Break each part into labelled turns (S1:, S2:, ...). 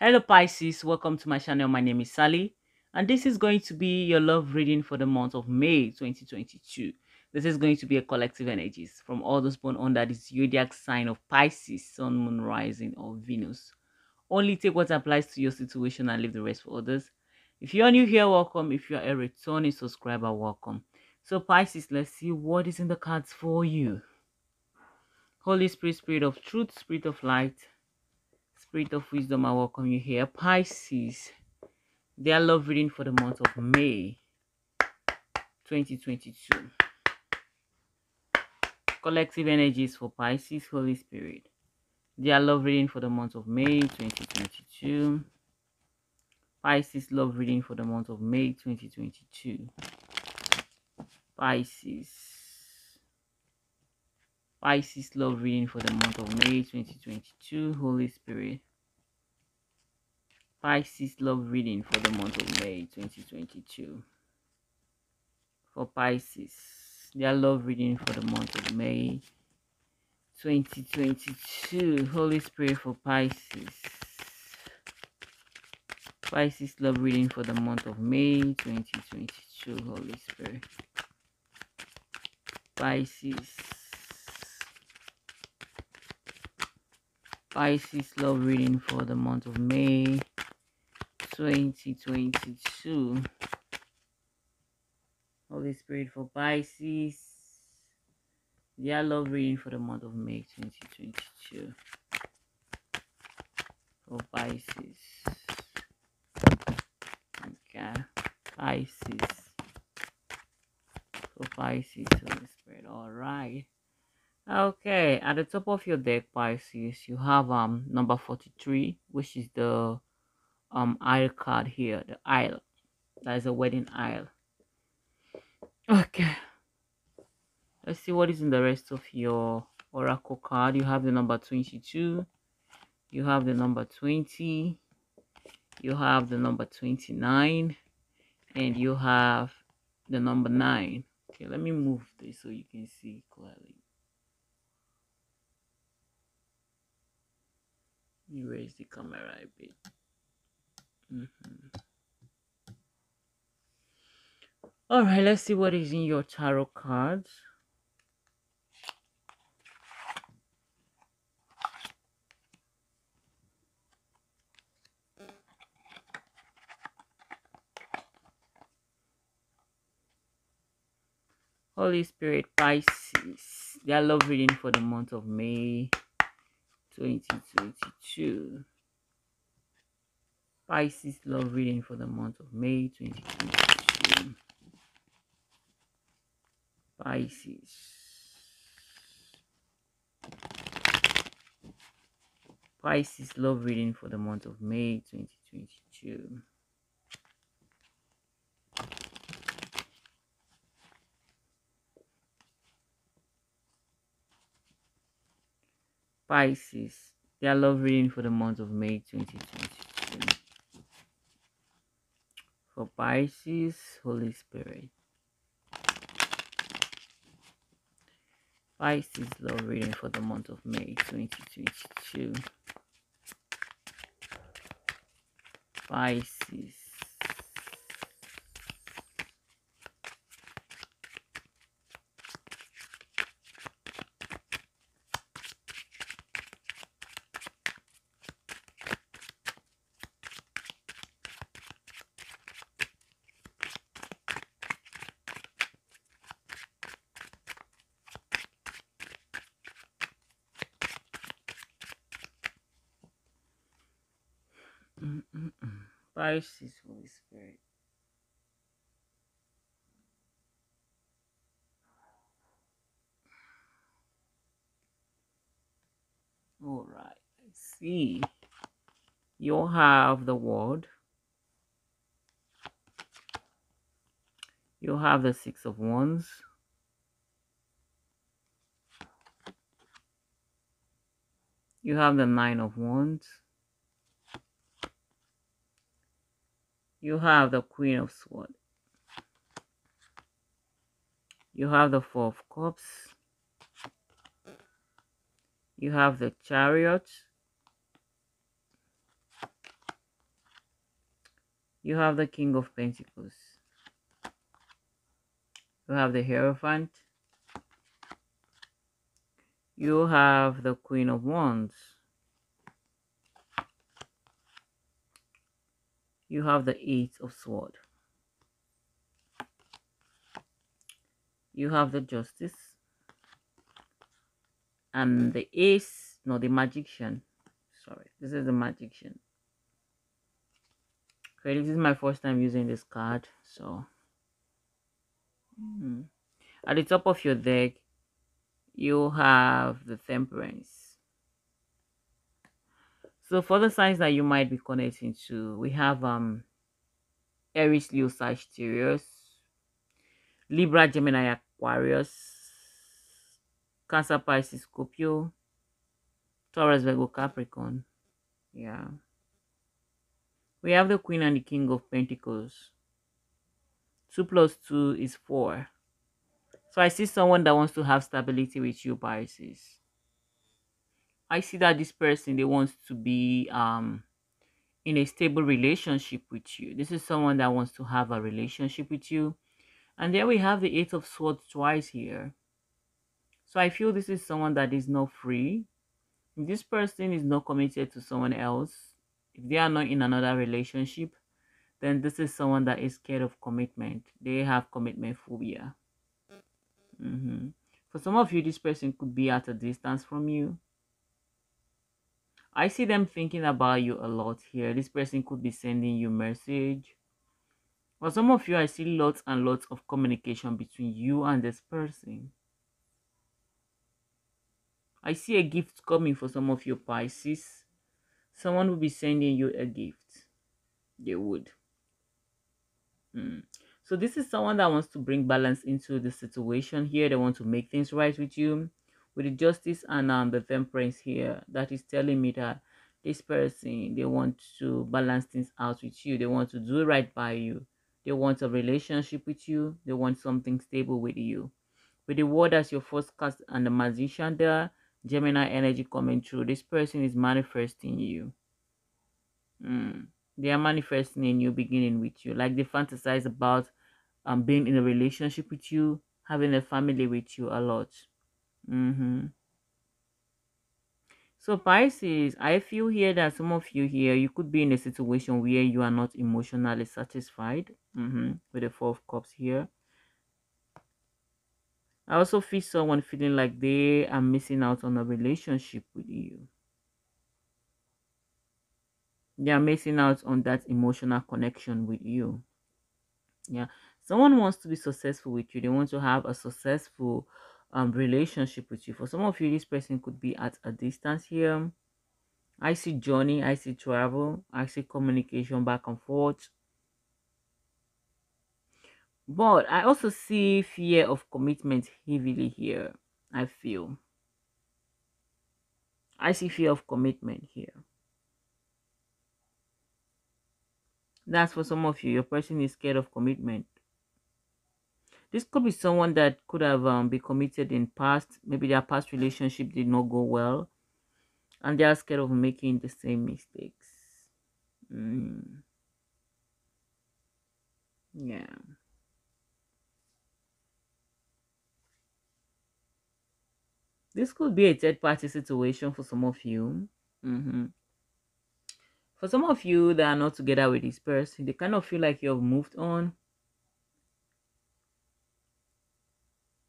S1: Hello Pisces, welcome to my channel. My name is Sally and this is going to be your love reading for the month of May 2022. This is going to be a collective energies from all those born under the zodiac sign of Pisces, Sun, Moon, Rising or Venus. Only take what applies to your situation and leave the rest for others. If you are new here, welcome. If you are a returning subscriber, welcome. So Pisces, let's see what is in the cards for you. Holy Spirit, Spirit of Truth, Spirit of Light, Spirit of Wisdom, I welcome you here. Pisces, their love reading for the month of May 2022. Collective energies for Pisces, Holy Spirit. Their love reading for the month of May 2022. Pisces love reading for the month of May 2022. Pisces. Pisces love reading for the month of May 2022. Holy Spirit. Pisces love reading for the month of May 2022. For Pisces, their love reading for the month of May 2022. Holy Spirit for Pisces. Pisces love reading for the month of May 2022. Holy Spirit. Pisces. Pisces love reading for the month of May 2022. Holy Spirit for Pisces. Yeah, love reading for the month of May 2022. For Pisces. Okay. Pisces. For Pisces, Holy Spirit. Alright. Okay, at the top of your deck, Pisces, you have um number 43, which is the um aisle card here, the aisle. That is a wedding aisle. Okay. Let's see what is in the rest of your oracle card. You have the number 22, you have the number 20, you have the number 29, and you have the number 9. Okay, let me move this so you can see clearly. You raise the camera a bit. Mm -hmm. all right let's see what is in your tarot cards. Holy Spirit Pisces, their love reading for the month of May 2022. Pisces love reading for the month of May 2022. Pisces. Pisces love reading for the month of May 2022. Pisces, their love reading for the month of May 2022. For Pisces, Holy Spirit. Pisces love reading for the month of May 2022. Pisces. Holy Spirit. All right, let's see. You'll have the World. You'll have the Six of Wands. You have the Nine of Wands. You have the Queen of Swords. You have the Four of Cups. You have the Chariot. You have the King of Pentacles. You have the Hierophant. You have the Queen of Wands. You have the Eight of sword You have the Justice. And the Ace, no, the Magician. Sorry, this is the Magician. Okay, this is my first time using this card, so mm. at the top of your deck, you have the Temperance. So for the signs that you might be connecting to, we have um Aries, Leo, Sagittarius, Libra, Gemini, Aquarius, Cancer, Pisces, Scorpio, Taurus, Virgo, Capricorn. Yeah. We have the Queen and the King of Pentacles. 2 plus 2 is 4. So I see someone that wants to have stability with you, Pisces. I see that this person, they want to be um in a stable relationship with you. This is someone that wants to have a relationship with you. And there we have the Eight of Swords twice here. So I feel this is someone that is not free. If This person is not committed to someone else if they are not in another relationship then this is someone that is scared of commitment they have commitment phobia mm -hmm. for some of you this person could be at a distance from you i see them thinking about you a lot here. This person could be sending you a message. For some of you i see lots and lots of communication between you and this person. I see a gift coming for some of you pisces. Someone will be sending you a gift. They would. Mm. so this is someone that wants to bring balance into the situation here. They want to make things right with you with the justice and um, the temperance here that is telling me that this person they want to balance things out with you they want to do right by you they want a relationship with you they want something stable with you with the World as your first cast and the magician there Gemini energy coming through. This person is manifesting you. Mm. They are manifesting a new beginning with you. Like they fantasize about um being in a relationship with you, having a family with you a lot. Mm-hmm. So Pisces, I feel here that some of you here, you could be in a situation where you are not emotionally satisfied. Mm-hmm. With the Four of Cups here. I also feel someone feeling like they are missing out on a relationship with you. They are missing out on that emotional connection with you. Yeah. Someone wants to be successful with you. They want to have a successful um, relationship with you. For some of you, this person could be at a distance here. I see journey. I see travel. I see communication back and forth. But I also see fear of commitment heavily here. I feel. I see fear of commitment here. That's for some of you. Your person is scared of commitment. This could be someone that could have um, been committed in past. Maybe their past relationship did not go well. And they are scared of making the same mistakes. Mm. Yeah. This could be a third party situation for some of you. Mm-hmm. For some of you that are not together with this person, they kind of feel like you have moved on.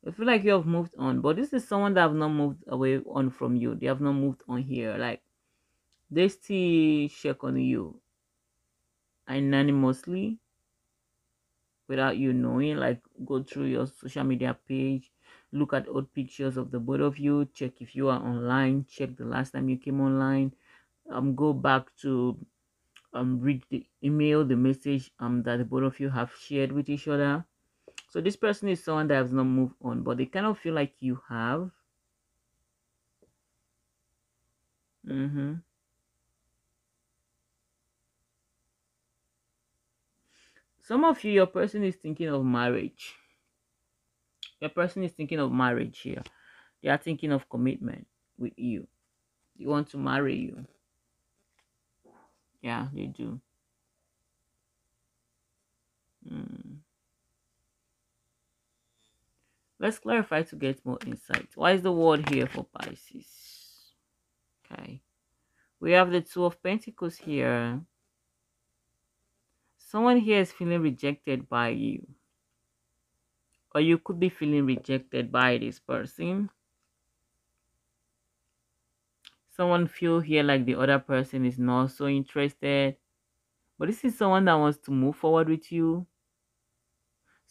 S1: I feel like you have moved on, but this is someone that have not moved away on from you. They have not moved on here. Like they still check on you anonymously without you knowing. Like go through your social media page, look at old pictures of the both of you check if you are online check the last time you came online um go back to um read the email the message um that the both of you have shared with each other so this person is someone that has not moved on but they kind of feel like you have mm-hmm some of you your person is thinking of marriage your person is thinking of marriage here. They are thinking of commitment with you. They want to marry you. Yeah, they do. Hmm. Let's clarify to get more insight. Why is the World here for Pisces? Okay. We have the Two of Pentacles here. Someone here is feeling rejected by you. Or you could be feeling rejected by this person. Someone feel here like the other person is not so interested. But this is someone that wants to move forward with you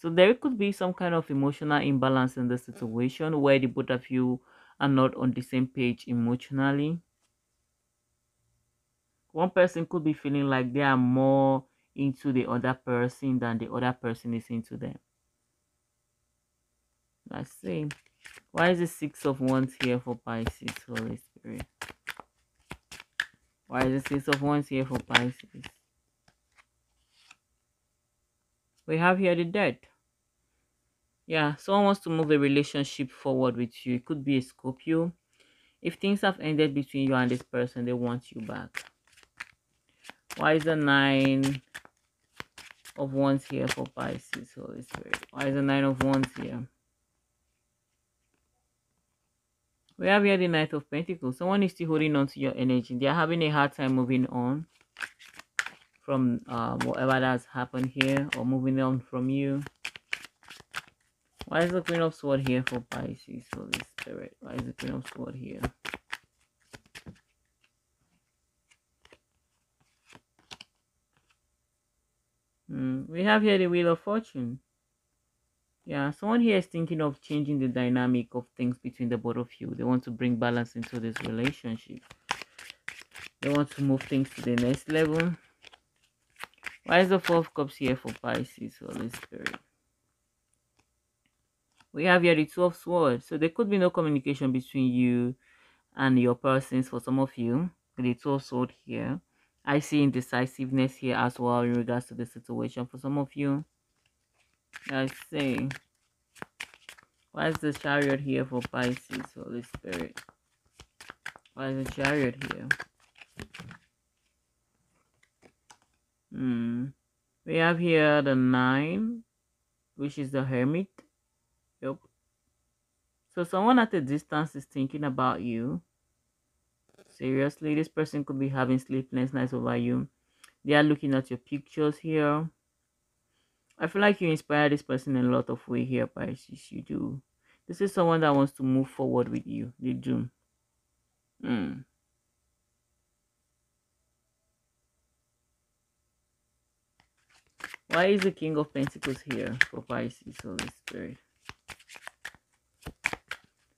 S1: so there could be some kind of emotional imbalance in the situation where the both of you are not on the same page emotionally. One person could be feeling like they are more into the other person than the other person is into them. Let's see. Why is the Six of Wands here for Pisces, Holy Spirit? Why is the Six of Wands here for Pisces? we have here the dead yeah someone wants to move a relationship forward with you it could be a scorpio. If things have ended between you and this person they want you back. Why is the nine of wands here for pisces? Holy spirit why is the nine of wands here? We have here the knight of pentacles. Someone is still holding on to your energy. They are having a hard time moving on from uh, whatever that's happened here or moving on from you. Why is the Queen of Sword here for Pisces, Holy Spirit? Why is the Queen of Sword here? Hmm. We have here the Wheel of Fortune. Yeah, someone here is thinking of changing the dynamic of things between the both of you. They want to bring balance into this relationship. They want to move things to the next level. Why is the Four of Cups here for Pisces, Holy Spirit? We have here the Two of Swords. So there could be no communication between you and your persons for some of you. The Two of Swords here. I see indecisiveness here as well in regards to the situation for some of you. I see. Why is the chariot here for Pisces, Holy Spirit? Why is the chariot here? Hmm. We have here the nine, which is the hermit. Yep. So someone at a distance is thinking about you. Seriously, this person could be having sleepless nights over you. They are looking at your pictures here. I feel like you inspire this person in a lot of way here, Pisces. You do. This is someone that wants to move forward with you. They do. Hmm. Why is the King of Pentacles here for Pisces, Holy Spirit?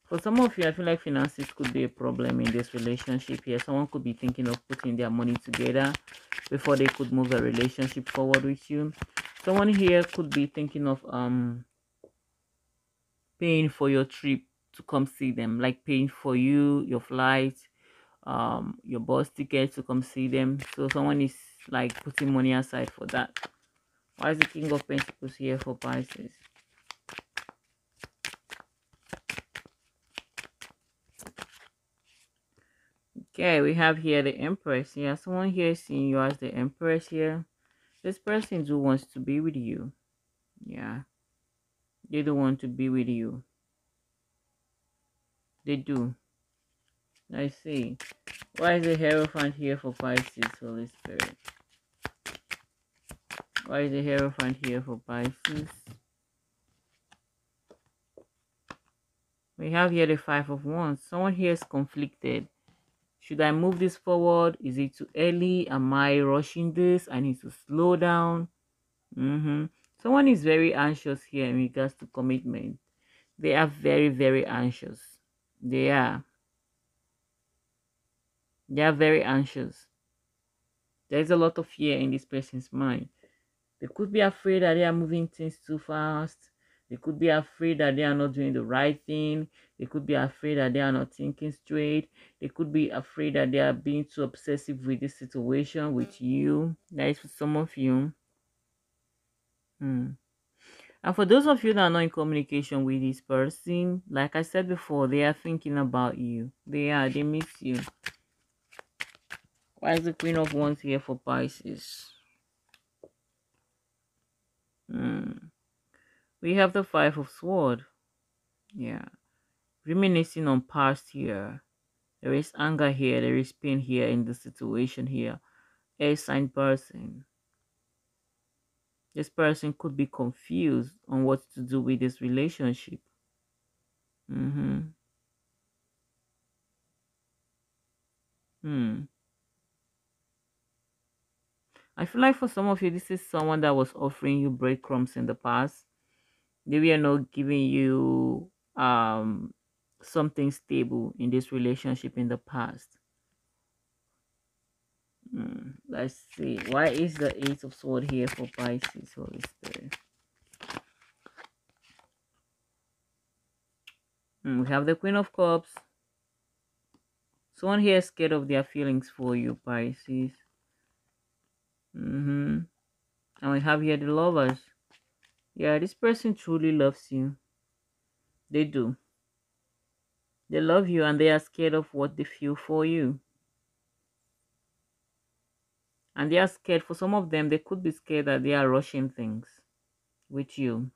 S1: For some of you, I feel like finances could be a problem in this relationship here. Someone could be thinking of putting their money together before they could move a relationship forward with you. Someone here could be thinking of um paying for your trip to come see them, like paying for you, your flight, um, your bus ticket to come see them. So someone is like putting money aside for that. Why is the King of Pentacles here for Pisces? Okay, we have here the Empress. Yeah, someone here is seeing you as the Empress here. This person do wants to be with you. Yeah. They do want to be with you. They do. I see. Why is the Hierophant here for Pisces, Holy Spirit? Why is the Hierophant here for Pisces? We have here the Five of Wands. Someone here is conflicted. Should I move this forward? Is it too early? Am I rushing this? I need to slow down. Mm -hmm. Someone is very anxious here in regards to commitment. They are very, very anxious. They are. They are very anxious. There's a lot of fear in this person's mind. They could be afraid that they are moving things too fast. They could be afraid that they are not doing the right thing. They could be afraid that they are not thinking straight. They could be afraid that they are being too obsessive with this situation with you. That is for some of you. Hmm. And for those of you that are not in communication with this person, like I said before, they are thinking about you. They are, they miss you. Why is the Queen of Wands here for Pisces? Mm. We have the Five of Sword. Yeah. Reminiscing on past here. There is anger here. There is pain here in the situation here. A sign person. This person could be confused on what to do with this relationship. Mm-hmm. Hmm. I feel like for some of you, this is someone that was offering you breadcrumbs in the past. They were not giving you um something stable in this relationship in the past. Hmm. Let's see. Why is the Eight of Sword here for Pisces, Holy Spirit? Hmm. We have the Queen of Cups. Someone here is scared of their feelings for you, Pisces. Mm-hmm. And we have here the lovers. Yeah, this person truly loves you. They do. They love you and they are scared of what they feel for you. And they are scared, for some of them, they could be scared that they are rushing things with you.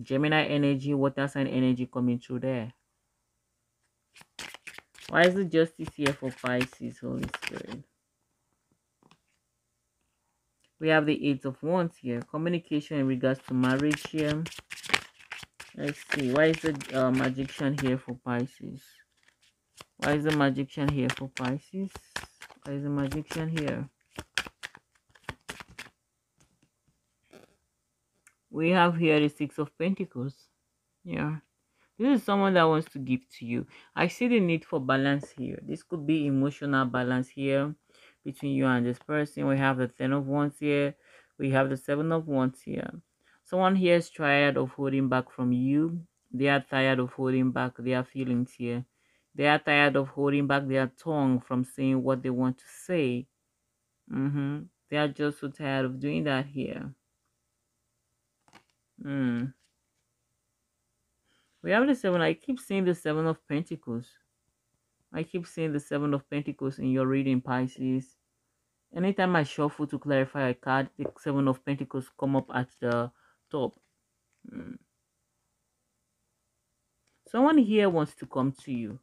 S1: Gemini energy, water sign energy coming through there. Why is the justice here for Pisces, Holy Spirit? We have the Eight of Wands here. Communication in regards to marriage here. Let's see. Why is the uh, Magician here for Pisces? Why is the Magician here for Pisces? Why is the Magician here? We have here the Six of Pentacles. Yeah. This is someone that wants to give to you. I see the need for balance here. This could be emotional balance here between you and this person. We have the Ten of Wands here. We have the Seven of Wands here. Someone here is tired of holding back from you. They are tired of holding back their feelings here. They are tired of holding back their tongue from saying what they want to say. Mm -hmm. They are just so tired of doing that here. Mm. We have the seven. I keep seeing the seven of pentacles. I keep seeing the seven of pentacles in your reading, Pisces. Anytime I shuffle to clarify a card, the seven of pentacles come up at the top. Hmm. Someone here wants to come to you.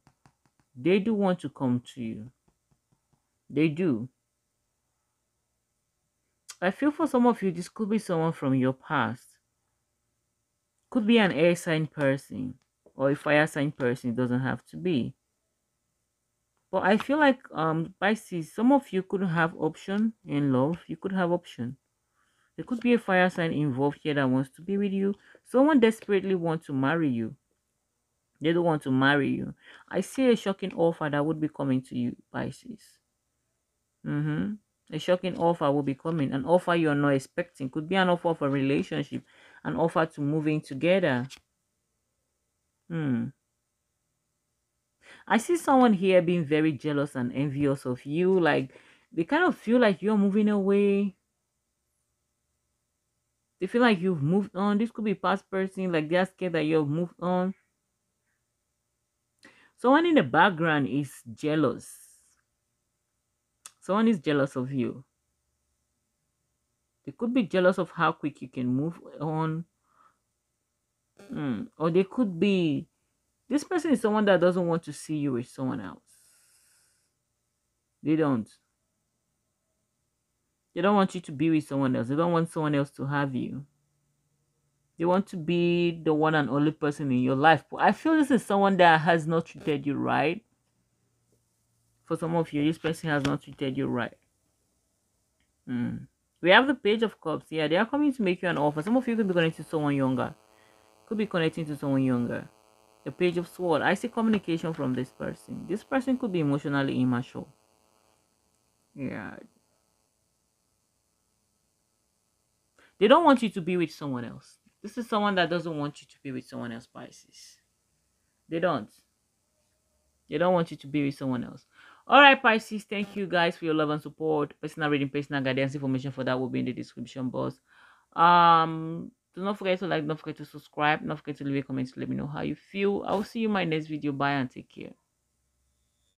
S1: They do want to come to you. They do. I feel for some of you, this could be someone from your past could be an air sign person or a fire sign person. It doesn't have to be. But I feel like um Pisces, some of you could have option in love. You could have option. There could be a fire sign involved here that wants to be with you. Someone desperately wants to marry you. They don't want to marry you. I see a shocking offer that would be coming to you, Pisces. Mm-hmm. A shocking offer will be coming. An offer you're not expecting. Could be an offer of a relationship. An offer to moving together. Hmm. I see someone here being very jealous and envious of you. Like, they kind of feel like you're moving away. They feel like you've moved on. This could be past person. Like, they're scared that you've moved on. Someone in the background is jealous Someone is jealous of you. They could be jealous of how quick you can move on. Mm. Or they could be, this person is someone that doesn't want to see you with someone else. They don't. They don't want you to be with someone else. They don't want someone else to have you. They want to be the one and only person in your life. But I feel this is someone that has not treated you right for some of you, this person has not treated you right. Mm. We have the page of cups. Yeah, they are coming to make you an offer. Some of you could be connecting to someone younger. Could be connecting to someone younger. The page of sword. I see communication from this person. This person could be emotionally immature. Yeah. They don't want you to be with someone else. This is someone that doesn't want you to be with someone else, Pisces. They don't. They don't want you to be with someone else. All right, Pisces, thank you guys for your love and support. Personal reading, personal guidance information for that will be in the description box. Um, do not forget to like, don't forget to subscribe, don't forget to leave a comment to let me know how you feel. I will see you in my next video. Bye and take care.